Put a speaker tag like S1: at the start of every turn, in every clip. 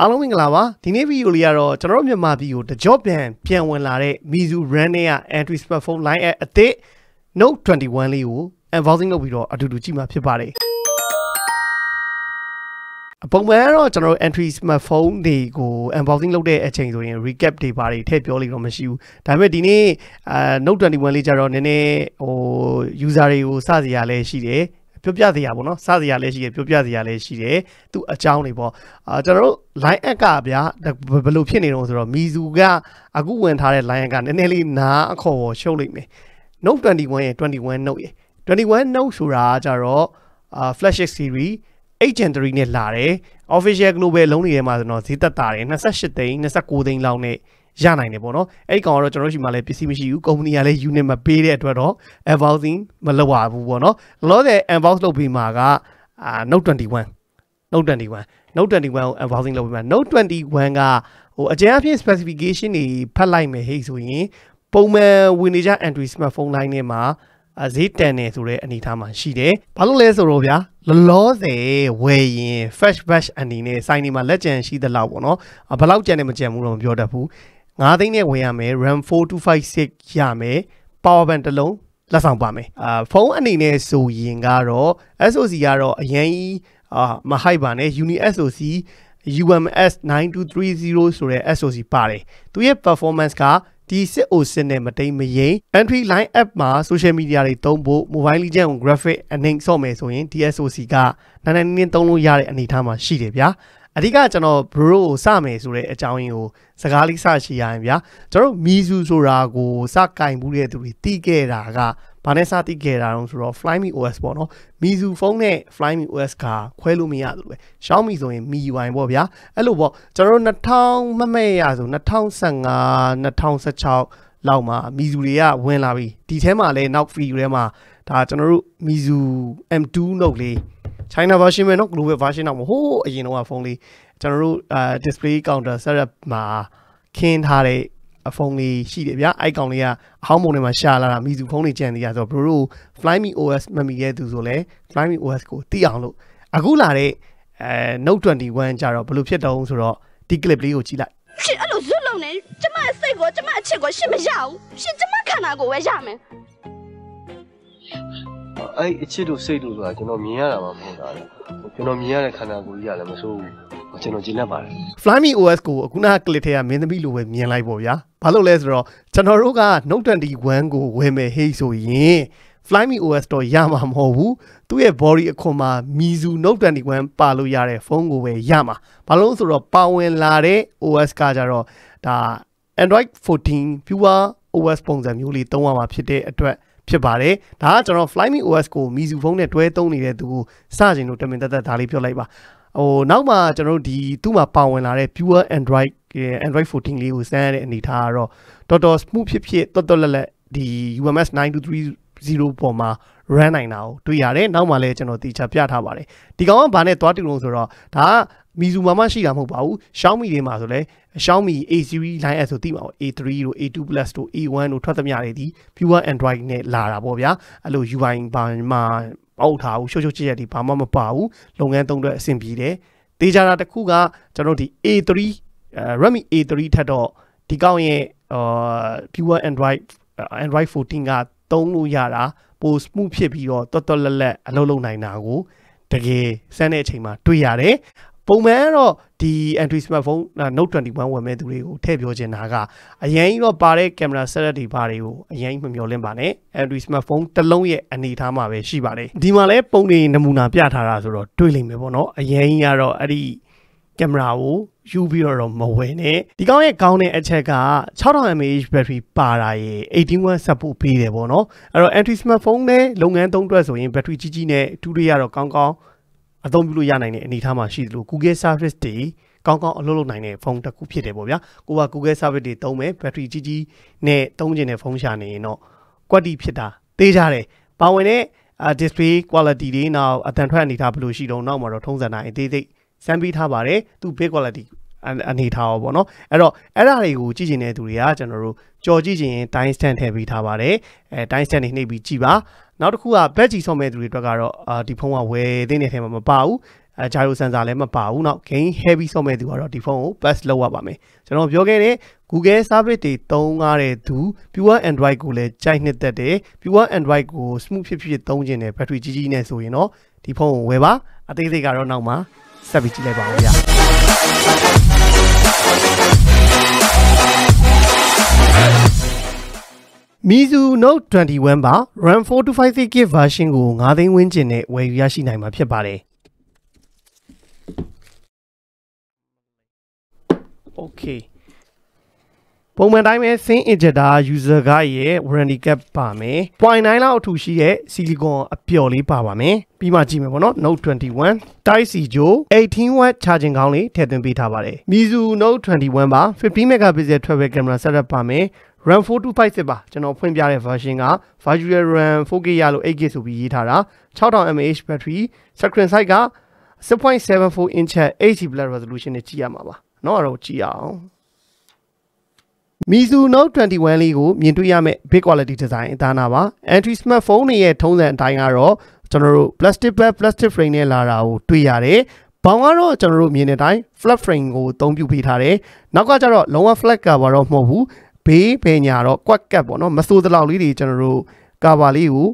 S1: အားလုံးမင်္ဂလာပါဒီနေ့ဗီဒီယိုလေးကတော့ကျွန်တော်တို့မြန်မာပြည်ကိုတကြော့ပြန်ပြန်ဝင်လာတဲ့ Mizu Brand နဲ့ Entry Smartphone Line အအသစ် Note 21လေးကို unboxing လုပ်ပြီးတော့အတူတူကြည့်မှာဖြစ်ပါတယ်အပုံမှန်တော့ကျွန်တော်တို့ entry smartphone တွေကို unboxing လုပ်တဲ့အချိန်ဆိုရင် recap တွေပါတယ်ထည့်ပြောလိမ့်တော့မရှိဘူးဒါပေမဲ့ဒီနေ့အာ Note 21လေးကျတော့နည်းနည်းဟို user တွေကိုစစရာလည်းရှိတယ် ပြောပြစရာပေါ့နော်စစရာလည်းရှိတယ်ပြောပြစရာလည်းရှိတယ်သူအကြောင်းတွေပေါ့အာကျွန်တော်တို့ line app ကဗျာဘယ်လိုဖြစ်နေတော့ဆိုတော့ Mizu ကအခုဝင်ထားတဲ့ line app ကနည်းနည်းလေးနားအခေါ်ပေါ်ရှုပ်လိမ့်မယ် Note 21ရဲ့21 Note ရဲ့21 Note ဆိုတာကြတော့အာ flagship series 8 Gen 3နဲ့လာတယ် official global လုံးတွေထဲမှာဆိုတော့ဈေးသက်တာတယ်28သိန်း29သိန်းလောက်နဲ့ ရနိုင်တယ်ပေါ့နော်အဲ့ကောင်ကတော့ကျွန်တော်တို့ရှိမှလည်းပစ္စည်းမရှိဘူးကုမ္ပဏီကလည်း unit မပေးတဲ့အတွက်တော့ unboxing မလုပ်ရဘူးပေါ့နော်လောဆယ် unbox လုပ်ပြီးမှာကအာ Note 21 Note 21 Note 21ကို unboxing လုပ်ပြီးမှာ Note 21ကဟိုအကျဉ်းအဖြစ် specification တွေဖတ်လိုက်မယ်ဟိဆိုရင်ပုံမှန်ဝင်နေကြ Android smartphone line ထဲမှာဈေးတန်နေဆိုတဲ့အနေအထားမှာရှိတယ်။ဘာလို့လဲဆိုတော့ဗျာလောလောဆယ်ဝယ်ရင် fresh batch အနေနဲ့စိုင်းနေမှာလက်ကျန်ရှိသလောက်ပေါ့နော်။ဘယ်လောက်ကျန်နေမကျန်ဘူးတော့မပြောတတ်ဘူး။ 9သိန်းနဲ့ဝယ်ရမယ် RAM 4256ရမယ် power bank တစ်လုံးလက်ဆောင်ပါမယ်အာဖုန်းအနေနဲ့ဆိုရင်ကတော့ SoC ကတော့အရင်အာမဟိုက်ပါနဲ့ Uni SoC UMS 9230ဆိုတဲ့ SoC ပါတယ်သူရဲ့ performance ကဒီစစ်အိုစစ်နဲ့မတိမ်မရင် entry line app မှာ social media တွေသုံးဖို့ mobile legend ကို graphic အနေဆော့မယ်ဆိုရင် DSOC ကနာနာနင်းနင်းသုံးလို့ရတဲ့အနေအထားမှာရှိတယ်ဗျာ အဓိကကျွန်တော် bro ကိုစမယ်ဆိုတဲ့အကြောင်းရင်းကိုစကားလေးစရှိရရင်ဗျာကျွန်တော်မီဇူဆိုတာကိုစကင်မှုတဲ့သူတွေတီးခဲ့တာကဘာနဲ့စတီးခဲ့တာတော့ဆိုတော့ Flyme OS ပေါ့နော်မီဇူဖုန်းနဲ့ Flyme OS ကခွဲလို့မရဘူးပဲ Xiaomi ဆိုရင် MIUI ပေါ့ဗျာအဲ့လိုပေါ့ကျွန်တော်2000မမဲ့ရဆို2015 2016လောက်မှာမီဇူတွေကဝင်လာပြီဒီထဲမှာလည်းနောက် free ထဲမှာဒါကျွန်တော်တို့မီဇူ M2 Note လေး China version ပဲเนาะ global version တော့မဟုတ်အရင်တော့ဖုန်းလေးကျွန်တော်တို့အာ display counter setup မှာခင်းထားတဲ့အဖုန်းလေးရှိတယ်ဗျာအဲ့ကောင်လေးကအဟောင်းပုံထဲမှာရှာလာတာမီဇူဖုန်းလေးကြံနေရဆိုတော့ bro တို့ Flyme OS မမီရဲ့သူဆိုလဲ Flyme OS ကိုသိအောင်လို့အခုလာတဲ့အဲ Note 21ကြတော့ဘယ်လိုဖြစ်တော့ဆိုတော့ဒီ clip လေးကိုကြည့်လိုက်
S2: ရှင်အဲ့လိုဇွတ်လုံးနေကျမစိတ်ကိုကျမအချစ်ကိုရှင်မရဘူးရှင်ကျမခန္ဓာကိုပဲရမယ်
S3: အဲ့အချစ်တို့စိတ်တို့ဆိုတာကျွန်တော်မြင်ရတာမှမဟုတ်တာလေကျွန်တော်မြင်ရတဲ့ခန္ဓာကိုယ်ကြီးကလည်းမဆိုးဘူးကျွန်တော်ဂျင်းတ်ပါတယ်
S1: Flyme OS ကိုအခုနက clip ထဲကမင်းသမီးလိုပဲမြင်လိုက်ပေါ့ဗျာဘာလို့လဲဆိုတော့ကျွန်တော်တို့က Note 21ကိုဝယ်မယ်ဟေးဆိုရင် Flyme OS တော့ရမှာမဟုတ်ဘူးသူ့ရဲ့ body အခွန်မှာ Mizu Note 21ပါလို့ရတဲ့ဖုန်းကိုပဲရမှာဘာလို့ဆိုတော့ပါဝင်လာတဲ့ OS ကကြတော့ဒါ Android 14 Pure OS ပုံစံမျိုးလေးသုံးရမှာဖြစ်တဲ့အတွက် ဖြစ်ပါတယ်ဒါကကျွန်တော် Flyme OS ကို Mizu ဖုန်းနဲ့တွဲသုံးနေတဲ့သူကိုစကြင်လို့တမင်တက်တက်ဒါလေးပြောလိုက်ပါဟိုနောက်မှကျွန်တော်တို့ဒီသူ့မှာပါဝင်လာတဲ့ Pure Android Android 14လေးကိုစမ်းရတဲ့အနေထားကတော့တော်တော် smooth ဖြစ်ဖြစ်တော်တော်လက်လက်ဒီ UMS 9230ပေါ်မှာ run နိုင်တာကိုတွေ့ရတယ်နောက်မှလည်းကျွန်တော်တေချာပြထားပါတယ်ဒီကောင်ကဘာနဲ့သွားတူလို့ဆိုတော့ဒါကမီဇူမှာမရှိတာမဟုတ်ပါဘူး Xiaomi တွေမှာဆိုလဲ Xiaomi A series line S ဆိုသိပါဘူး A3 တို့ A2 Plus တို့ A1 တို့ထွက်သမျှတွေဒီ pure Android နဲ့လာတာပေါ့ဗျာအဲ့လို UI ဘာမှပေါက်ထားဘူးရှုပ်ရှုပ်ချက်ချက်ဒီဘာမှမပါဘူးလုပ်ငန်းသုံးအတွက်အဆင်ပြေတယ်တေချာတာတစ်ခုကကျွန်တော်ဒီ A3 Redmi A3 ထက်တော့ဒီကောင်းရဲ့အာ pure Android Android 14ကသုံးလို့ရတာပို smooth ဖြစ်ပြီးတော့တော်တော်လက်လက်အလုပ်လုပ်နိုင်တာကိုတကယ်စမ်းတဲ့အချိန်မှာတွေ့ရတယ် ပုံမှန်တော့ဒီ entry smartphone Note 21ဝယ်မဲ့သူတွေကိုထည့်ပြောချင်တာကအရင်တော့ပါတဲ့ camera setup တွေဘာတွေကိုအရင်မမျှော်လင့်ပါနဲ့ entry smartphone တစ်လုံးရဲ့အနေအထားမှာပဲရှိပါတယ်ဒီမှာလဲပုံတွေနမူနာပြထားတာဆိုတော့တွေ့လိမ့်မယ်ပေါ့နော်အရင်ကတော့အဲ့ဒီကင်မရာကိုယူပြီးတော့မဝယ်နဲ့ဒီကောင်းရဲ့ကောင်းတဲ့အချက်က6000 mAh battery ပါတာရေ18 watt support ပေးတယ်ပေါ့နော်အဲ့တော့ entry smartphone နဲ့လုပ်ငန်းသုံးအတွက်ဆိုရင် battery ကြီးကြီးနဲ့တူတွေရတော့ကောင်းကောင်း အသုံးပြုလို့ရနိုင်တဲ့အနေအထားမှာရှိသလို Google service တွေကောင်းကောင်းအလုပ်လုပ်နိုင်တဲ့ဖုန်းတစ်ခုဖြစ်တယ်ပေါ့ဗျာကိုက Google service တွေသုံးမယ် battery ကြီးကြီးနဲ့သုံးကျင်တဲ့ဖုန်းရှာနေရင်တော့ quality ဖြစ်တာသေးကြတယ်ပါဝင်တဲ့ display quality တွေနောက်အတန်ထွက်အနေထားဘယ်လိုရှိတော့နောက်မှာတော့ထုံးစံတိုင်းအသေးသေးစမ်းပြီးထားပါတယ်သူ big quality အနေထားရောပေါ့နော်အဲ့တော့အဲ့ဒါတွေကိုကြည့်ကျင်တဲ့သူတွေကကျွန်တော်တို့ကြော်ကြည့်ကျင် time stand ထည့်ပေးထားပါတယ်အဲ time stand တွေနှိပ်ပြီးကြည့်ပါ နောက်တစ်ခုကဘက်ကြီးဆော့မဲ့သူတွေအတွက်ကတော့အာဒီဖုန်းကဝယ်သိနေတဲ့ထဲမှာမပါဘူးအဲဂျာရိုဆန်ဆာလည်းမပါဘူးနောက် gain heavy ဆော့မဲ့သူကတော့ဒီဖုန်းကို pass လုပ်ရပါမယ်ကျွန်တော်ပြောခဲ့တဲ့ Google service တွေသုံးကားတဲ့သူ pure android ကိုလည်းကြိုက်နှစ်သက်တယ် pure android ကို smooth ဖြစ်ဖြစ်သုံးကျင်တယ် battery ကြီးကြီးနဲ့ဆိုရင်တော့ဒီဖုန်းကိုဝယ်ပါအသေးစိတ်ကတော့နောက်မှဆက်ပြီးကြည့်လိုက်ပါဦးဗျာ Mizu Note 21ပါ RAM 4256GB version ကို9သိန်းဝန်းကျင်နဲ့ဝယ်ယူရရှိနိုင်မှာဖြစ်ပါတယ်။ Okay ပုံမှန်တိုင်းပဲ Thin Ejector user ကရဲ့ warranty cap ပါမယ်။0.9လောက်အထူရှိတဲ့ silicon အပျော်လေးပါပါမယ်။ပြီးမှကြည့်မယ်ပေါ့နော် Note 21 Type C ဂျို 18 watt charging ကောင်းလေးထည့်သွင်းပေးထားပါတယ်။ Mizu Note 21ပါ 15 megapixel travel camera setup ပါမယ်။ RAM 4256ပါကျွန်တော်ဖွင့်ပြတဲ့ version က Virtual RAM 4K ရလို့ 8GB ဆိုပြီးရေးထားတာ6000 mAh battery screen size က6.74 inch HD Plus resolution နဲ့ကြည့်ရမှာပါเนาะအဲ့တော့ကြည့်အောင် Mizu Note 21လေးကိုမြင်တွေ့ရမယ့် big quality design အသားနာပါ entry smartphone တွေရဲ့ထုံးစံအတိုင်းကတော့ကျွန်တော်တို့ plastic bag plastic frame နဲ့လာတာကိုတွေ့ရတယ်ဘောင်ကတော့ကျွန်တော်တို့မြင်တဲ့အတိုင်း flat frame ကိုအသုံးပြုပေးထားတယ်နောက်ကကျတော့လုံးဝ flat cover တော့မဟုတ်ဘူး ဘေးပင်ညာတော့ quad cap ပေါ့နော်မစိုးတလောက်လေးတွေကျွန်တော်တို့ cover လေးကို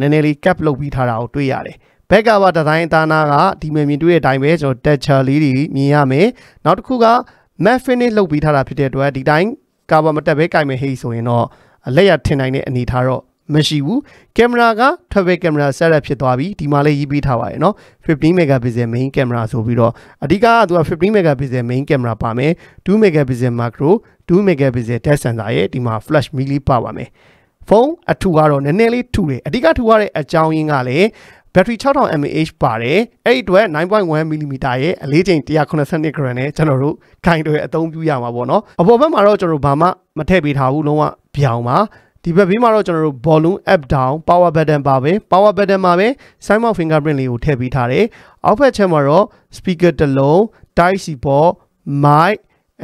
S1: နည်းနည်းလေး cap လုပ်ပြီးထားတာကိုတွေ့ရတယ်ဘက်ကဘာဒီဇိုင်းသားနာကဒီမဲ့မြင်တွေ့တဲ့အတိုင်းပဲကျွန်တော် texture လေးတွေမြင်ရမယ်နောက်တစ်ခုက matte finish လုပ်ပြီးထားတာဖြစ်တဲ့အတွက်ဒီတိုင်းကာဗာမတက်ပဲကင်မယ်ဟေးဆိုရင်တော့လက်ရထင်နိုင်တဲ့အနေထားတော့ မရှိဘူးကင်မရာက travel camera setup ဖြစ်သွားပြီဒီမှာလေးရေးပေးထားပါရယ်နော်15 megapixel main camera ဆိုပြီးတော့အဓိကကသူက15 megapixel main camera ပါမယ်2 megapixel macro 2 megapixel depth sensor ရဲ့ဒီမှာ flash mili ပါပါမယ်ဖုန်းအထူကတော့နည်းနည်းလေးထူတယ်အဓိကထူရတဲ့အကြောင်းရင်းကလည်းဘက်ထရီ6000 mAh ပါတယ်အဲ့ဒီအတွက်9.1 mm ရဲ့အလေးချိန်182 gram နဲ့ကျွန်တော်တို့ခိုင်တွေအသုံးပြုရမှာပေါ့နော်အပေါ်ဘက်မှာတော့ကျွန်တော်ဘာမှမထည့်ပေးထားဘူးလုံးဝပြောင်းပါ ဒီဘက်ဘေးမှာတော့ကျွန်တော်တို့ volume up down power button ပါပဲ power button မှာပဲ sign out fingerprint လေးကိုထည့်ပေးထားတယ်အောက်ဘက်ချက်မှာတော့ speaker တစ်လုံး type C port mic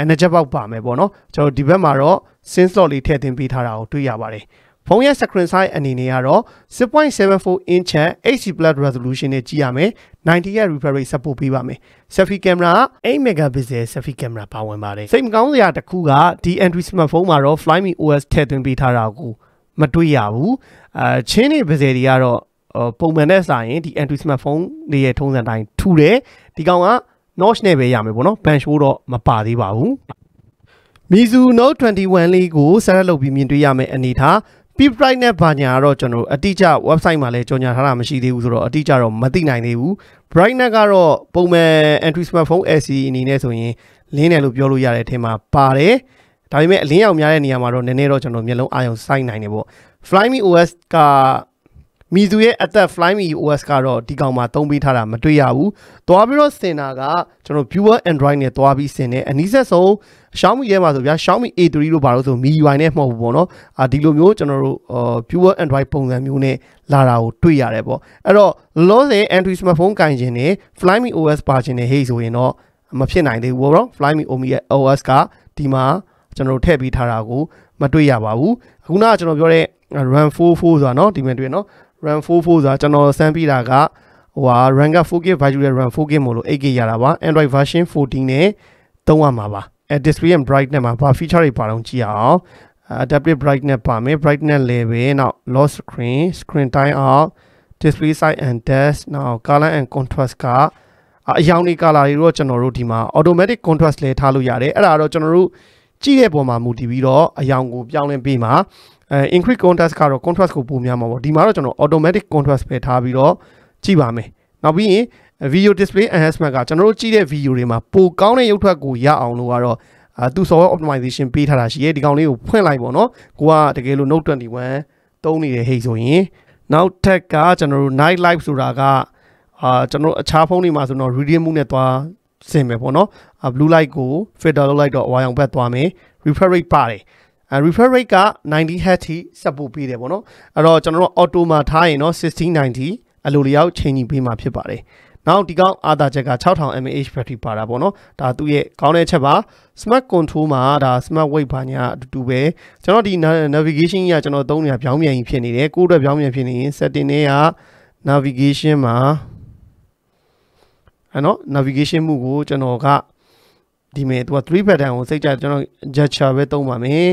S1: energy box ပါမယ်ပေါ့နော်ကျွန်တော်ဒီဘက်မှာတော့ sync slot လေးထည့်သွင်းပေးထားတာကိုတွေ့ရပါတယ် ဖုန်းရဲ့ screen size အနေနဲ့ကတော့6.74 inch HD plus resolution နဲ့ကြည့်ရမယ်90 Hz refresh rate support ပေးပါမယ် selfie camera 8 megapixel selfie camera ပါဝင်ပါတယ်စိတ်မကောင်းစရာတစ်ခုကဒီ Android smartphone မှာတော့ Flyme OS ထည့်သွင်းပေးထားတာကိုမတွေ့ရဘူးအဲချင်းနေပါစေတွေကတော့ပုံမှန်နဲ့စာရင်ဒီ Android smartphone တွေရဲ့ထုံးစံတိုင်းထူတယ်ဒီကောင်က notch နဲ့ပဲရမယ်ပေါ့နော် ban show တော့မပါသေးပါဘူး Mizu Note 21လေးကိုဆက်လက်လုပ်ပြီးမြင်တွေ့ရမယ့်အနေထား Peep Bright နဲ့ဘာညာတော့ကျွန်တော်အတိအကျ website မှာလည်းကြော်ညာထားတာမရှိသေးဘူးဆိုတော့အတိအကျတော့မသိနိုင်သေးဘူး Brightness ကတော့ပုံမှန် Android smartphone SE အနေနဲ့ဆိုရင်လင်းတယ်လို့ပြောလို့ရတဲ့အထင်မှာပါတယ်ဒါပေမဲ့အလင်းရောင်များတဲ့နေရာမှာတော့နည်းနည်းတော့ကျွန်တော်မျက်လုံးအာရုံစိုက်နိုင်တယ်ပေါ့ Flyme OS က မီဇူရဲ့အသက် Fly Me OS ကတော့ဒီကောင်မှာသုံးပေးထားတာမတွေ့ရဘူး။သွားပြီးတော့စင်တာကကျွန်တော် viewer Android နဲ့သွားပြီးစင်တယ်။အနည်းဆက်ဆုံး Xiaomi ရဲ့မှာဆိုဗျာ Xiaomi A3 လို့ပါလို့ဆို MIUI နဲ့မှောက်ဘူးပေါ့နော်။အာဒီလိုမျိုးကျွန်တော်တို့ viewer Android ပုံစံမျိုးနဲ့လာတာကိုတွေ့ရတယ်ပေါ့။အဲ့တော့လောဆယ် Android smartphone ကင်ခြင်းနဲ့ Fly Me OS ပါခြင်းနဲ့ဟေ့ဆိုရင်တော့မဖြစ်နိုင်သေးဘူးပေါ့နော်။ Fly Me OS ကဒီမှာကျွန်တော်တို့ထည့်ပေးထားတာကိုမတွေ့ရပါဘူး။အခုနကကျွန်တော်ပြောတဲ့ RAM 44ဆိုတာနော်ဒီမှာတွေ့နော် RAM 44ဆိုတာကျွန်တော်စမ်းပြီးတာကဟိုဟာ RAM က 4K virtual RAM 4K မို့လို့ 8K ရတာပါ Android version 14နဲ့သုံးရမှာပါအဲ display and brightness မှာဘာ feature တွေပါတော့ကြည့်အောင် adaptive brightness ပါမယ် brightness level နောက် lock screen screen time out display size and depth နောက် color and contrast ကအယောင်တွေ color တွေတော့ကျွန်တော်တို့ဒီမှာ automatic contrast လဲထားလို့ရတယ်အဲ့ဒါတော့ကျွန်တော်တို့ကြည့်တဲ့ပုံမှာမူတည်ပြီးတော့အယောင်ကိုပြောင်းလဲပေးမှာ အဲ increase contrast ကတော့ contrast ကိုပိုများမှာပေါ့ဒီမှာတော့ကျွန်တော် automatic contrast ပဲထားပြီးတော့ကြည့်ပါမယ်နောက်ပြီးရင် video display enhancement ကကျွန်တော်တို့ကြည့်တဲ့ video တွေမှာပိုကောင်းတဲ့ရုပ်ထွက်ကိုရအောင်လို့ကတော့အာသူ software optimization ပေးထားတာရှိရဲ့ဒီကောင်လေးကိုဖွင့်လိုက်ပေါ့နော်ကိုကတကယ်လို့ Note 21သုံးနေတဲ့ဟိတ်ဆိုရင်နောက်ထပ်ကကျွန်တော်တို့ night live ဆိုတာကအာကျွန်တော်အခြားဖုန်းတွေမှာဆိုတော့ reading mode နဲ့သွားဆင်မယ်ပေါ့နော် blue light ကို filter လုပ်လိုက်တော့အဝါရောင်ဘက်သွားမယ် refresh rate ပါတယ် အဲ refresh rate က 90 Hz ထိ support ပေးတယ်ပေါ့နော်အဲ့တော့ကျွန်တော်တို့ auto မှာထားရင်တော့1690အလိုလျောက်ချိန်ကြီးပေးမှာဖြစ်ပါတယ်နောက်ဒီကောင်အာသာချက်က6000 mAh battery ပါတာပေါ့နော်ဒါသူ့ရဲ့ကောင်းတဲ့ချက်ပါ smart control မှာဒါ smart weight ဘာညာအတူတူပဲကျွန်တော်ဒီ navigation ကြီးကကျွန်တော်သုံးနေတာပြောင်းပြန်ကြီးဖြစ်နေတယ်ကိုယ့်အတွက်ပြောင်းပြန်ဖြစ်နေရင် setting တွေက navigation မှာအဲနော် navigation မှုကိုကျွန်တော်ကဒီမဲ့သူက3 pattern ကိုစိတ်ကြကျွန်တော် gesture ပဲသုံးပါမယ်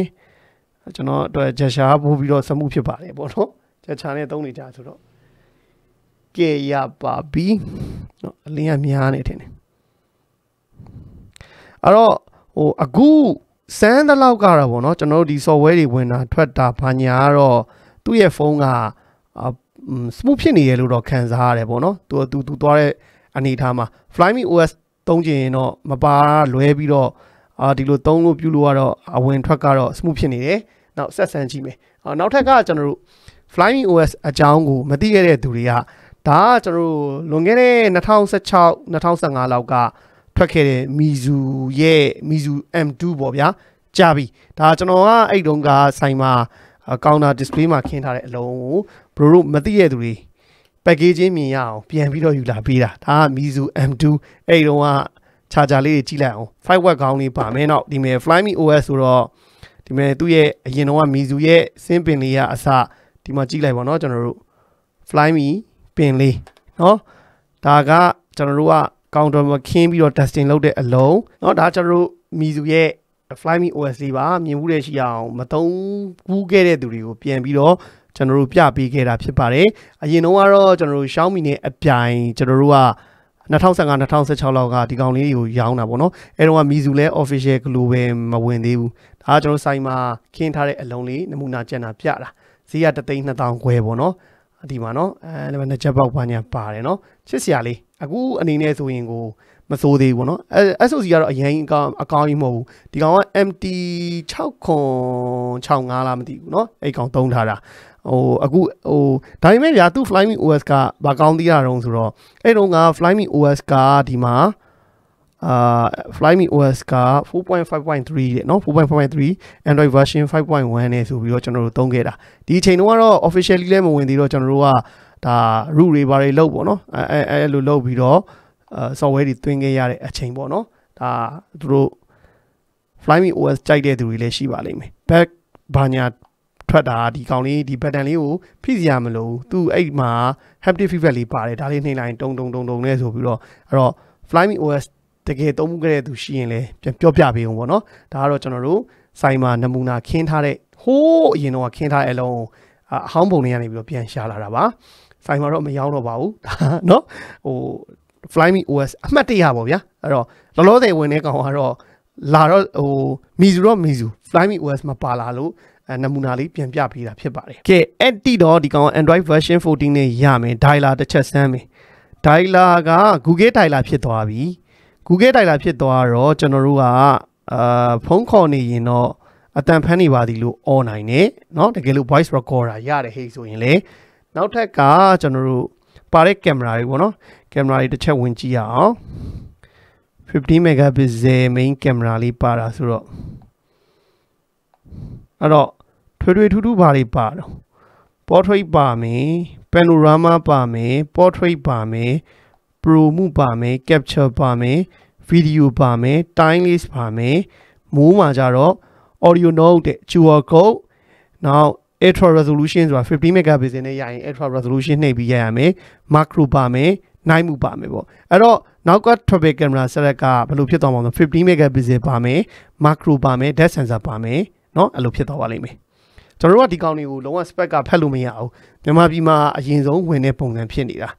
S1: ကျွန်တော်အတွက် gesture ပို့ပြီးတော့စမှုဖြစ်ပါတယ်ပေါ့နော် gesture နဲ့သုံးနေကြဆိုတော့ကဲရပါပြီနော်အလင်းကများနေတယ်အဲ့တော့ဟိုအခုစမ်းတဲ့လောက်ကတော့ဗောနော်ကျွန်တော်တို့ဒီ software တွေဝင်တာထွက်တာဘာညာကတော့သူ့ရဲ့ဖုန်းက smooth ဖြစ်နေတယ်လို့တော့ခံစားရတယ်ပေါ့နော်သူသူသူသွားတဲ့အနေအထားမှာ Flyme OS သုံးချင်ရင်တော့မပါလွဲပြီးတော့အာဒီလိုသုံးလို့ပြုလို့ကတော့အဝင်ထွက်ကတော့ smooth ဖြစ်နေတယ် နောက်ဆက်ဆန်းကြည့်မယ်နောက်ထပ်ကကျွန်တော်တို့ Flyme OS အကြောင်းကိုမသိခဲ့တဲ့သူတွေကဒါကကျွန်တော်တို့လွန်ခဲ့တဲ့2016 2015လောက်ကထွက်ခဲ့တဲ့ Mizu ရဲ့ Mizu M2 ပေါ့ဗျာကြာပြီဒါကျွန်တော်ကအဲ့တုန်းကဆိုင်မှာ counter display မှာခင်းထားတဲ့အလုံးကိုဘရိုတို့မသိရတဲ့သူတွေ packaging မြင်ရအောင်ပြန်ပြီးတော့ယူလာပေးတာဒါက Mizu M2 အဲ့တုန်းက charger လေးတွေကြည့်လိုက်အောင် 5 watt ကောင်းလေးပါမယ်တော့ဒီမဲ့ Flyme OS ဆိုတော့ ဒီမဲ့သူ့ရဲ့အရင်တော့ Mizu ရဲ့စင်းပင်လေးကအစဒီမှာကြည့်လိုက်ပါတော့ကျွန်တော်တို့ Flyme ပင်လေးเนาะဒါကကျွန်တော်တို့က counter မှာခင်းပြီးတော့ testing လုပ်တဲ့အလုံးเนาะဒါကျွန်တော်တို့ Mizu ရဲ့ Flyme OS လေးပါမြင်မှုတဲ့ရှိအောင်မသုံးဘူးခဲ့တဲ့သူတွေကိုပြန်ပြီးတော့ကျွန်တော်တို့ပြပေးခဲ့တာဖြစ်ပါတယ်အရင်တုန်းကတော့ကျွန်တော်တို့ Xiaomi နဲ့အပြိုင်ကျွန်တော်တို့က2015 2016လောက်ကဒီကောင်လေးတွေကိုရောင်းတာပေါ့နော်အဲတော့က Mizu လဲ official global မဝင်သေးဘူး ဒါကကျွန်တော်ဆိုင်မှာခင်းထားတဲ့အလုံးလေးနမူနာကျန်တာပြတာဈေးက3သိန်း2000ခွဲပေါ့နော်ဒီမှာနော်အဲလည်းနှစ်ချက်ပေါက်ပါညာပါတယ်နော်ချစ်စရာလေးအခုအနေနဲ့ဆိုရင်ကိုမစိုးသေးဘူးเนาะအဲ SOC ကတော့အရင်အကောင်အကောင်ကြီးမဟုတ်ဘူးဒီကောင်က MT 6065လားမသိဘူးเนาะအဲ့ကောင်သုံးထားတာဟိုအခုဟိုဒါပေမဲ့ဗျာသူ Flyme OS ကဘာကောင်းသေးတာတုံးဆိုတော့အဲ့တုန်းက Flyme OS ကဒီမှာ အာ Flyme OS က4.5.3တဲ့เนาะ4.5.3 Android version 5.1နဲ့ဆိုပြီးတော့ကျွန်တော်တို့သုံးခဲ့တာဒီအချိန်တုန်းကတော့ officially လည်းမဝင်သေးတော့ကျွန်တော်တို့ကဒါ root တွေဘာတွေလုပ်ပေါ့เนาะအဲအဲလိုလုပ်ပြီးတော့အာ software တွေသွင်းခဲ့ရတဲ့အချိန်ပေါ့နော်ဒါသူတို့ Flyme OS ကြိုက်တဲ့သူတွေလည်းရှိပါလိမ့်မယ် back ဘာညာထွက်တာဒီကောင်လေးဒီ button လေးကိုဖိစီရမလို့သူအဲ့မှာ haptic feedback လေးပါတယ်ဒါလေးနှိမ့်လိုက်တုံတုံတုံတုံနဲ့ဆိုပြီးတော့အဲ့တော့ Flyme OS တကယ်သုံးမှုခဲ့တဲ့သူရှိရင်လည်းပြန်ပြောပြပေးအောင်ပေါ့နော်ဒါကတော့ကျွန်တော်တို့ဆိုင်မှာနမူနာခင်းထားတဲ့ဟိုးအရင်တော့ခင်းထားတဲ့အလုံးအဟောင်းပုံတွေကနေပြီးတော့ပြန်ရှာလာတာပါဆိုင်မှာတော့မရောက်တော့ပါဘူးဒါနော်ဟို Flyme OS အမှတ်တရပါဗျာအဲ့တော့လောလောဆယ်ဝင်တဲ့ကောင်ကတော့လာတော့ဟိုမီဇူတော့မီဇူ Flyme OS မပါလာလို့နမူနာလေးပြန်ပြပေးတာဖြစ်ပါတယ်ကဲအဲ့တိတော့ဒီကောင် Android version 14နဲ့ရမယ် dialer တစ်ချက်စမ်းမယ် dialer က Google dialer ဖြစ်သွားပြီ Google dialer ဖြစ်သွားတော့ကျွန်တော်တို့ကအာဖုန်းခေါ်နေရင်တော့အတန်ဖမ်းနေပါသည်လို့ on နိုင်တယ်เนาะတကယ်လို့ voice recorder ရတယ်ဟေ့ဆိုရင်လေနောက်ထပ်ကကျွန်တော်တို့ပါတဲ့ကင်မရာတွေပေါ့နော်ကင်မရာတွေတစ်ချက်ဝင်ကြည့်ရအောင်15 megapixel main camera လေးပါတာဆိုတော့အဲ့တော့ထွေထွေထူးထူးဘာတွေပါတော့ portrait ပါမယ် panorama ပါမယ် portrait ပါမယ် pro မှုပါမယ် capture ပါမယ် video ပါမယ် time lapse ပါမယ်မိုးမှာကြတော့ audio note တဲ့ QR code နောက် ultra resolution ဆိုတာ15 megapixel နဲ့ရရင် ultra resolution နှိပ်ပြီးရရမယ် macro ပါမယ်နိုင်မှုပါမယ်ပေါ့အဲ့တော့နောက်က travel camera set ကဘယ်လိုဖြစ်သွားမှာလဲ15 megapixel ပါမယ် macro ပါမယ် depth sensor ပါမယ်เนาะအဲ့လိုဖြစ်သွားပါလိမ့်မယ်ကျွန်တော်တို့ကဒီကောင်တွေကိုလုံးဝ spec ကဖတ်လို့မရအောင်မြန်မာပြည်မှာအရင်ဆုံးဝင်တဲ့ပုံစံဖြစ်နေတာ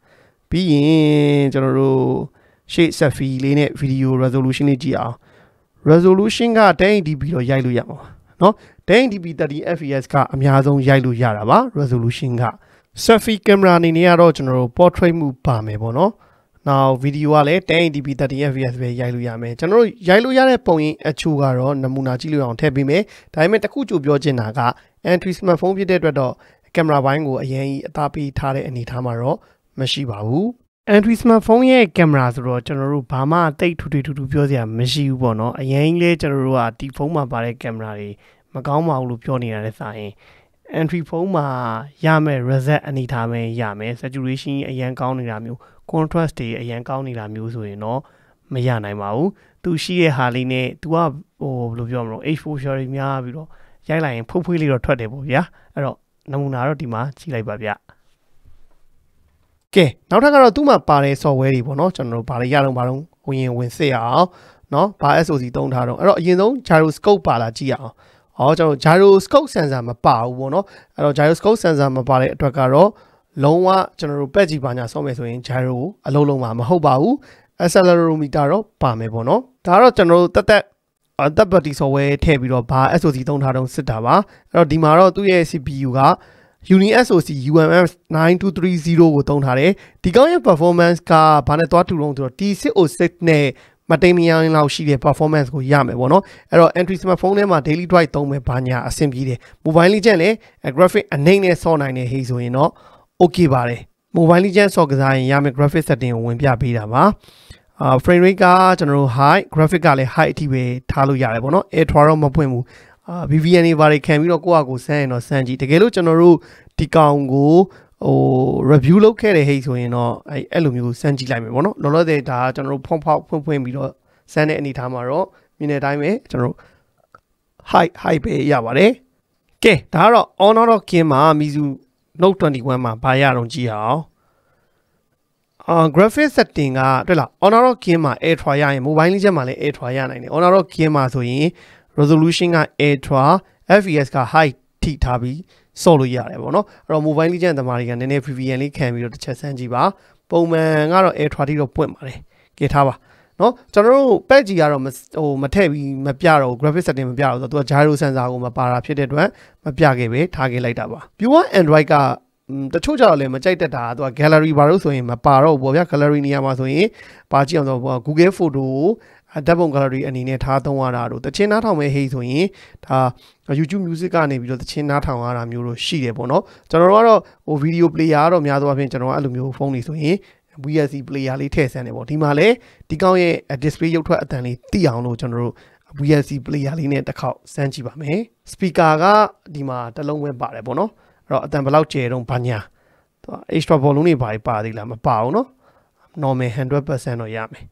S1: ပြီးရင်ကျွန်တော်တို့ရှေ့ selfie လေးနဲ့ video resolution လေးကြည့်အောင် resolution က 1080p တော့ရိုက်လို့ရမှာပါเนาะ 1080p 30 fps ကအများဆုံးရိုက်လို့ရတာပါ resolution က selfie camera အနေနဲ့ကတော့ကျွန်တော်တို့ portrait မှုပါမယ်ပေါ့နော်နောက် video ကလည်း 1080p 30 fps ပဲရိုက်လို့ရမယ်ကျွန်တော်တို့ရိုက်လို့ရတဲ့ပုံရင်အချို့ကတော့နမူနာကြည့်လို့အောင်ထည့်ပေးမယ်ဒါပေမဲ့တခုကြိုပြောချင်တာက entry smartphone ဖြစ်တဲ့အတွက်တော့ကင်မရာဘိုင်းကိုအရင်ကြီးအသားပေးထားတဲ့အနေအထားမှာတော့ မရှိပါဘူး entry smartphone ရဲ့ကင်မရာဆိုတော့ကျွန်တော်တို့ဘာမှတိတ်ထူထူထူထူပြောစရာမရှိဘူးပေါ့နော်အရင်ကြီးလဲကျွန်တော်တို့ကဒီဖုန်းမှာပါတဲ့ကင်မရာတွေမကောင်းပါဘူးလို့ပြောနေရတဲ့စာရင် entry ဖုန်းမှာရမယ် reset အနေထားပဲရမယ် saturation အရန်ကောင်းနေတာမျိုး contrast တွေအရန်ကောင်းနေတာမျိုးဆိုရင်တော့မရနိုင်ပါဘူးသူရှိရဲ့ဟာလေးနဲ့ तू ကဟိုဘယ်လိုပြောမလို့ exposure တွေများပြီးတော့ရိုက်လိုက်ရင်ဖုတ်ဖွေးလေးတော့ထွက်တယ်ပေါ့ဗျာအဲ့တော့နမူနာတော့ဒီမှာကြည့်လိုက်ပါဗျ ကဲနောက်ထပ်ကတော့သူ့မှာပါတဲ့ software တွေပေါ့နော်ကျွန်တော်တို့ဗားရရတော့ဗားတော့ဝင်ရင်ဝင်စစ်ရအောင်နော်ဗား SOC သုံးထားတော့အဲ့တော့အရင်ဆုံး gyroscope ပါလာကြည့်ရအောင်ဟောကျွန်တော် gyroscope sensor မပါဘူးပေါ့နော်အဲ့တော့ gyroscope sensor မပါတဲ့အတွက်ကတော့လုံးဝကျွန်တော်တို့ပက်ကြည့်ပါညာဆော့မယ်ဆိုရင် gyro ကိုအလုံးလုံးမှာမဟုတ်ပါဘူး accelerometer တော့ပါမယ်ပေါ့နော်ဒါကတော့ကျွန်တော်တို့တက်တက်အသက် body software ထည့်ပြီးတော့ဘာ SOC သုံးထားတော့စစ်တာပါအဲ့တော့ဒီမှာတော့သူ့ရဲ့ CPU က UniSoc UMS 9230ကိုသုံးထားတယ်ဒီကောင်းရဲ့ performance ကဘာနဲ့သွားတူတော့ဆိုတော့ T606 နဲ့မတိမ်မယန်းလောက်ရှိတဲ့ performance ကိုရမယ်ပေါ့နော်အဲ့တော့ entry smartphone ထဲမှာ daily drive သုံးမယ်ဘာညာအဆင်ပြေတယ် mobile legend လည်း graphic အနေနဲ့ဆော့နိုင်တယ်ဟေးဆိုရင်တော့ okay ပါတယ် mobile legend ဆော့ကစားရင်ရမယ် graphic setting ကိုဝင်ပြပေးတာပါအာ frame rate ကကျွန်တော်တို့ high graphic ကလည်း high အထိပဲထားလို့ရတယ်ပေါ့နော် air ထွားတော့မပွင့်ဘူး အာ VVN တွေဘာတွေခံပြီးတော့ကိုယ့်အကိုစမ်းရင်တော့စမ်းကြည့်တကယ်လို့ကျွန်တော်တို့ဒီကောင်ကိုဟို review လုပ်ခဲ့တဲ့ဟိတ်ဆိုရင်တော့အဲအဲ့လိုမျိုးစမ်းကြည့်လိုက်မယ်ပေါ့နော်လောလောဆယ်ဒါကျွန်တော်တို့ဖွင့်ဖောက်ဖွင့်ဖွင့်ပြီးတော့စမ်းတဲ့အနေထားမှာတော့မြင်တဲ့အတိုင်းပဲကျွန်တော်တို့ high high ပဲရပါတယ်ကဲဒါကတော့ honor of king မှာ mizu note 21မှာဘာရအောင်ကြည့်အောင်အာ graphic setting ကတွေ့လား honor of king မှာ ultra ရရင် mobile legend မှာလည်း ultra ရနိုင်တယ် honor of king မှာဆိုရင် resolution က ultra fps က high ထိထားပြီးဆော့လို့ရတယ်ပေါ့နော်အဲ့တော့ mobile legend တမားတွေကနည်းနည်း VPN လေးခံပြီးတော့တစ်ချက်ဆန်းကြည့်ပါပုံမှန်ကတော့ ultra ထိတော့ပွင့်ပါတယ်ကဲထားပါနော်ကျွန်တော်တို့ patch ကြီးကတော့ဟိုမထည့်ပြီးမပြတော့ graphic setting မပြတော့ဆိုတော့သူက gyro sensor ကိုမပါတာဖြစ်တဲ့အတွက်မပြခဲ့ပဲထားခဲ့လိုက်တာပါ Pure Android ကတချို့ကြတော့လည်းမကြိုက်တတ်တာသူက gallery ဘာလို့ဆိုရင်မပါတော့ဘူးပေါ့ဗျာ gallery နေရာမှာဆိုရင်ပါကြည့်အောင်ဆိုတော့ Google Photo ကို ဓာတ်ပုံ gallery အနေနဲ့ထားသုံးရတာတို့တချင်းနားထောင်မဲ့ဟိဆိုရင်ဒါ YouTube Music ကနေပြီးတော့တချင်းနားထောင်ရတာမျိုးတို့ရှိတယ်ပေါ့နော်ကျွန်တော်တို့ကတော့ဟို video player ကတော့များသောအားဖြင့်ကျွန်တော်ကအဲ့လိုမျိုးဖုန်းနေဆိုရင် VSC player လေးထည့်ဆန်းတယ်ပေါ့ဒီမှာလည်းဒီကောင်ရဲ့ display ရုပ်ထွက်အသံလေးသိအောင်လို့ကျွန်တော်တို့ VSC player လေးနဲ့တစ်ခေါက်စမ်းကြည့်ပါမယ် speaker ကဒီမှာတစ်လုံးပဲပါတယ်ပေါ့နော်အဲ့တော့အသံဘယ်လောက်ကျယ်တော့ဘာညာသူ extra volume တွေဘာပါသေးလားမပါဘူးနော် normal 100%တော့ရမယ်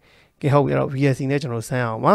S1: ကဲဟုတ်ပြီအဲ့တော့ VLC နဲ့ကျွန်တော်ဆန်းအောင်ပါ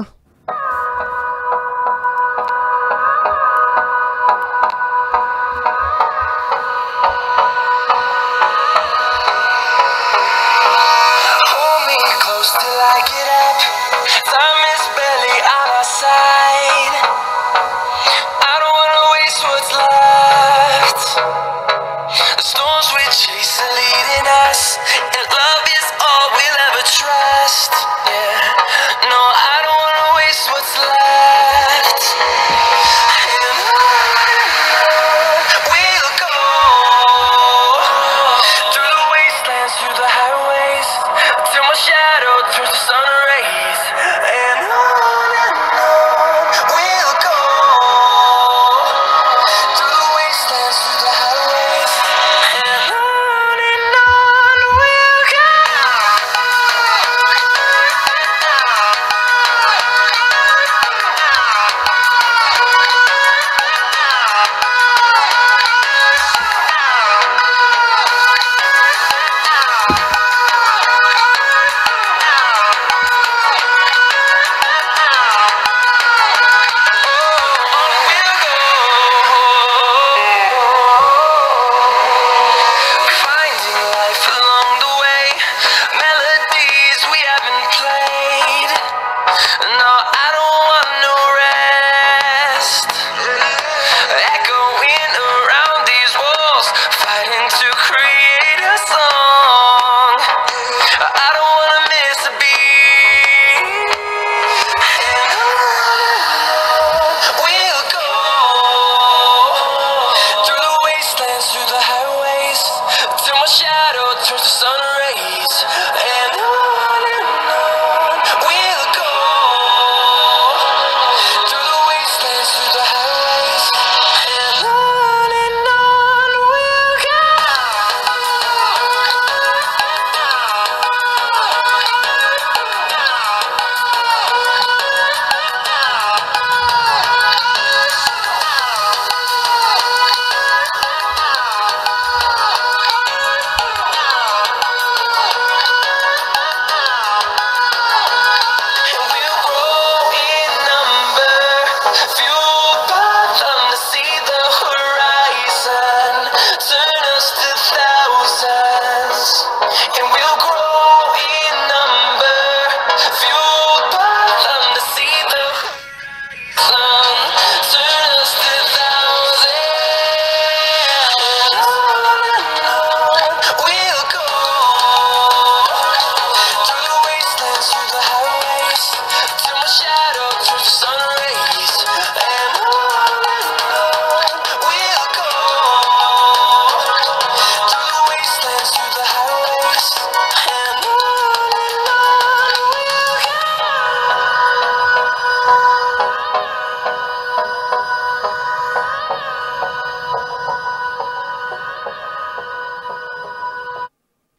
S4: shadow turns to sun.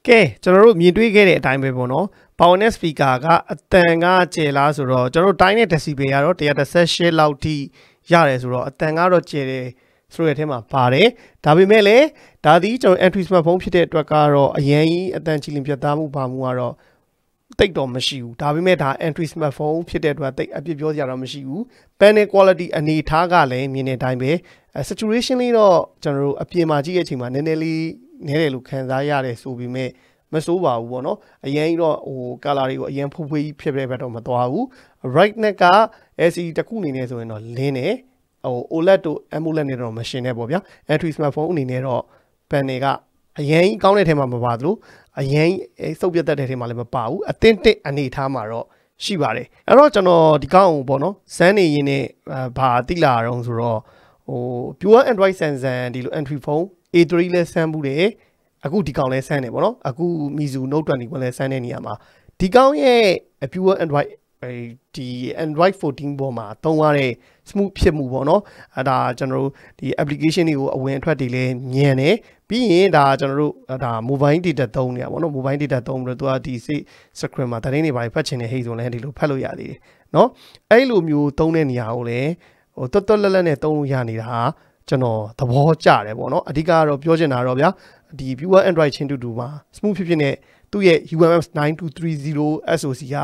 S1: ကဲကျွန်တော်တို့မြင်တွေ့ခဲ့တဲ့အတိုင်းပဲပေါ့နော် power net speaker ကအတန်ကကျယ်လားဆိုတော့ကျွန်တော်တို့တိုင်းတဲ့ decibel ကတော့138လောက်ထိရတယ်ဆိုတော့အတန်ကတော့ကျယ်တယ်ဆိုတဲ့အထဲမှာပါတယ်ဒါပေမဲ့လည်းဒါသည်ကျွန်တော် entry smartphone ဖြစ်တဲ့အတွက်ကတော့အရင်ကြီးအတန်ကြည်လင်ပြတ်သားမှုပါမှုကတော့တိတ်တော့မရှိဘူးဒါပေမဲ့ဒါ entry smartphone ဖြစ်တဲ့အတွက်တိတ်အပြစ်ပြောစရာတော့မရှိဘူး panel quality အနေထားကလည်းမြင်တဲ့အတိုင်းပဲ saturation လေးတော့ကျွန်တော်တို့အပြင်မှာကြည့်တဲ့အချိန်မှာနည်းနည်းလေး နည်းတယ်လို့ခံစားရတယ်ဆိုပေမဲ့မစိုးပါဘူးပေါ့နော်အရင်တော့ဟို color တွေကိုအရင်ဖုတ်ဖွေးဖြစ်တဲ့ဘက်တော့မသွားဘူး right neck က LCD တစ်ခုအနေနဲ့ဆိုရင်တော့လင်းတယ်ဟို OLED တို့ AMOLED နဲ့တော့မရှင်နဲ့ပေါ့ဗျာ entry smartphone အနေနဲ့တော့ panel ကအရင်ကောင်းတဲ့ထဲမှာမပါသလိုအရင်စုပ်ပြတ်တဲ့ထဲမှာလည်းမပါဘူးအသင့်တစ်အနေထားမှာတော့ရှိပါတယ်အဲ့တော့ကျွန်တော်ဒီကောင်းပေါ့နော်ဇန်းနေရင်းနဲ့ဘာတိလာတော့ဆိုတော့ဟို pure android sensor ဒီလို entry phone A3 လဲဆန်းမှုတယ်အခုဒီကောင်လဲဆန်းတယ်ပေါ့နော်အခု Mizu Note 21လဲဆန်းတဲ့နေရာမှာဒီကောင်ရဲ့အပြူ Android ဒီ Android 14ပေါ်မှာသုံးရတဲ့ smooth ဖြစ်မှုပေါ့နော်အဲဒါကျွန်တော်တို့ဒီ application တွေကိုအဝင်အထွက်တွေလည်းမြန်တယ်ပြီးရင်ဒါကျွန်တော်တို့ဒါ mobile data သုံးနေတာပေါ့နော် mobile data သုံးပြီးတော့သူကဒီ screen မှာသတင်းတွေပါဖတ်ချင်တဲ့ဟိတ်ဆိုလည်းဒီလိုဖတ်လို့ရသေးတယ်နော်အဲ့လိုမျိုးသုံးတဲ့နေရာကိုလည်းဟိုတွတ်တွတ်လက်လက်နဲ့သုံးလို့ရနေတာ ကျွန်တော်သဘောကျတယ်ပေါ့နော်အဓိကကတော့ပြောချင်တာတော့ဗျာဒီ viewer android ချင်းတူတူမှာ smooth ဖြစ်ဖြစ်နဲ့သူ့ရဲ့ UMS 9230 SoC က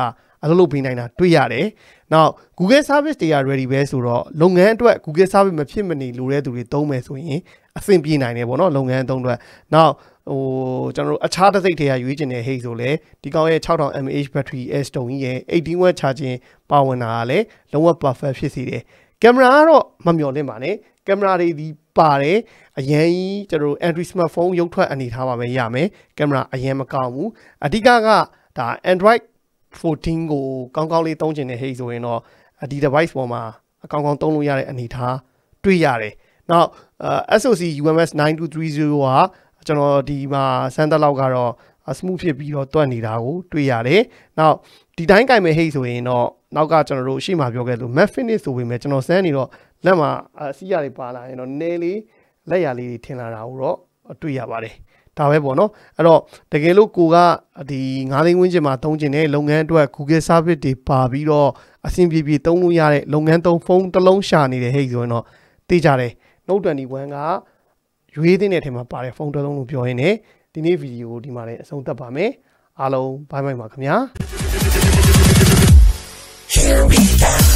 S1: အလုပ်လုပ်ပေးနိုင်တာတွေ့ရတယ်။ Now Google Service တွေက ready ပဲဆိုတော့လုပ်ငန်းအတွက် Google Service မဖြစ်မနေလိုတဲ့သူတွေသုံးမယ်ဆိုရင်အဆင်ပြေနိုင်တယ်ပေါ့နော်လုပ်ငန်းသုံးအတွက်။ Now ဟိုကျွန်တော်တို့အခြားတစ်စိတ်တွေကရွေးချင်တဲ့ Hey ဆိုလဲဒီကောင်ရဲ့6000 mAh battery S တုံးကြီးရဲ့18 watt charging ပါဝင်တာကလည်းလုံးဝ perfect ဖြစ်စေတယ်။ကင်မရာကတော့မမျှော်လင့်ပါနဲ့။ ကင်မရာတွေဒီပါတယ်အရင်ကြီးကျွန်တော်တို့ Android smartphone ရုပ်ထွက်အနေထားပါပဲရမယ်။ကင်မရာအရင်မကောင်းဘူး။အဓိကကဒါ Android 14ကိုကောင်းကောင်းလေးသုံးချင်တဲ့ဟိဆိုရင်တော့ဒီ device ပေါ်မှာအကောင်းကောင်းသုံးလို့ရတဲ့အနေအထားတွေ့ရတယ်။ Now SoC UMS 9230ကကျွန်တော်ဒီမှာစမ်းသပ်လောက်ကတော့ smooth ဖြစ်ပြီးတော့တွက်နေတာကိုတွေ့ရတယ်။ Now ဒီတိုင်းကင်မဲ့ဟိဆိုရင်တော့နောက်ကကျွန်တော်တို့ရှေ့မှာပြောခဲ့လို့ matte finish ဆိုပေမဲ့ကျွန်တော်စမ်းနေတော့ လက်မှာအစီရတွေပါလာရင်တော့နည်းလေးလက်ရလေးတွေထင်လာတာကိုတော့တွေ့ရပါတယ်။ဒါပဲပေါ့နော်အဲ့တော့တကယ်လို့ကိုကဒီ9သိန်းဝန်းကျင်မှာသုံးကျင်တဲ့လုပ်ငန်းအတွက် Google Service တွေပါပြီးတော့အဆင်ပြေပြေသုံးလို့ရတဲ့လုပ်ငန်းသုံးဖုန်းတစ်လုံးရှာနေတဲ့ဟဲ့ဆိုရင်တော့သိကြတယ် Note 21ကရွေးတဲ့ထဲမှာပါတဲ့ဖုန်းတစ်လုံးလို့ပြောရင်းနဲ့ဒီနေ့ဗီဒီယိုဒီမှာလည်းအဆုံးသတ်ပါမယ်အားလုံးဘိုင်းဘိုင်းပါခင်ဗျာ Here we go